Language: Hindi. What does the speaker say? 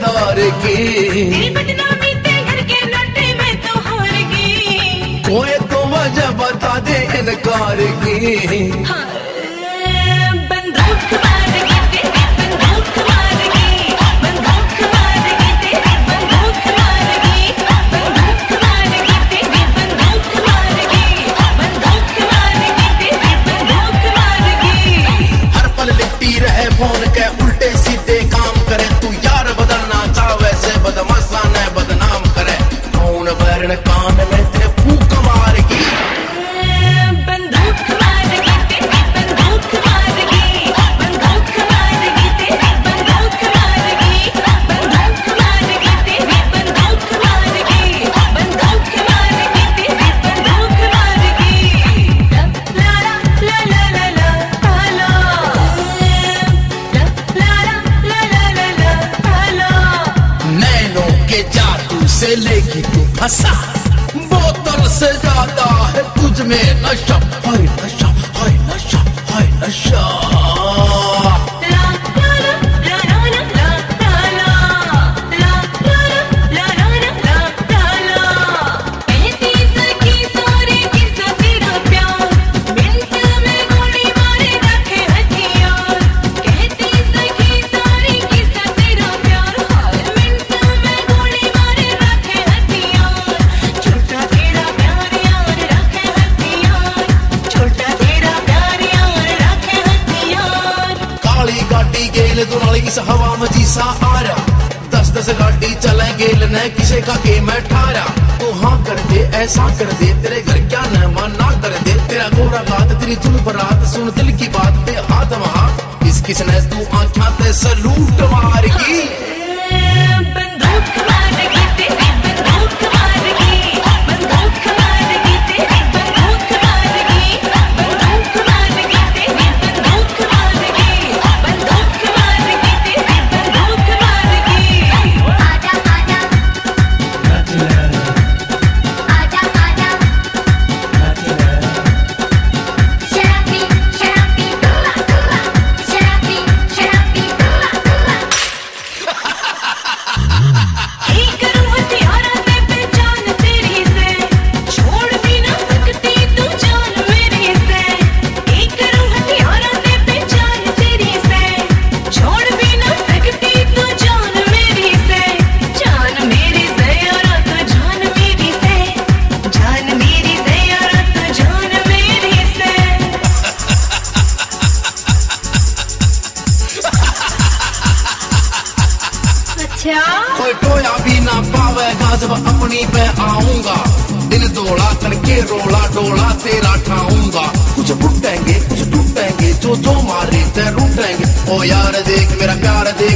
घर के तो कोई तो वजह बता दे इनकार की। हाँ, तू फंसा बोतल से ज़्यादा है तुझ में नशा। हाय नशा हाय नशा हाय नशा। तू इस हवा मजीसा आरा। दस दस गाड़ी चले लने न किसे का के मैं ठारा। तो हाँ कर दे, ऐसा कर दे, तेरे घर क्या न मना कर दे। तेरा गोरा बात, तेरी चुन बरात सुन दिल की बात पे हाथ वहा इस किसने तू आख्या ते सलूट मार अच्छा कोई टोया भी ना पावेगा जब अपनी पे आऊँगा दिल दौड़ा करके रोला डोला तेरा ठाऊँगा कुछ टूटेंगे कुछ टूटेंगे जो जो मारे ते ओ यार देख मेरा प्यार देख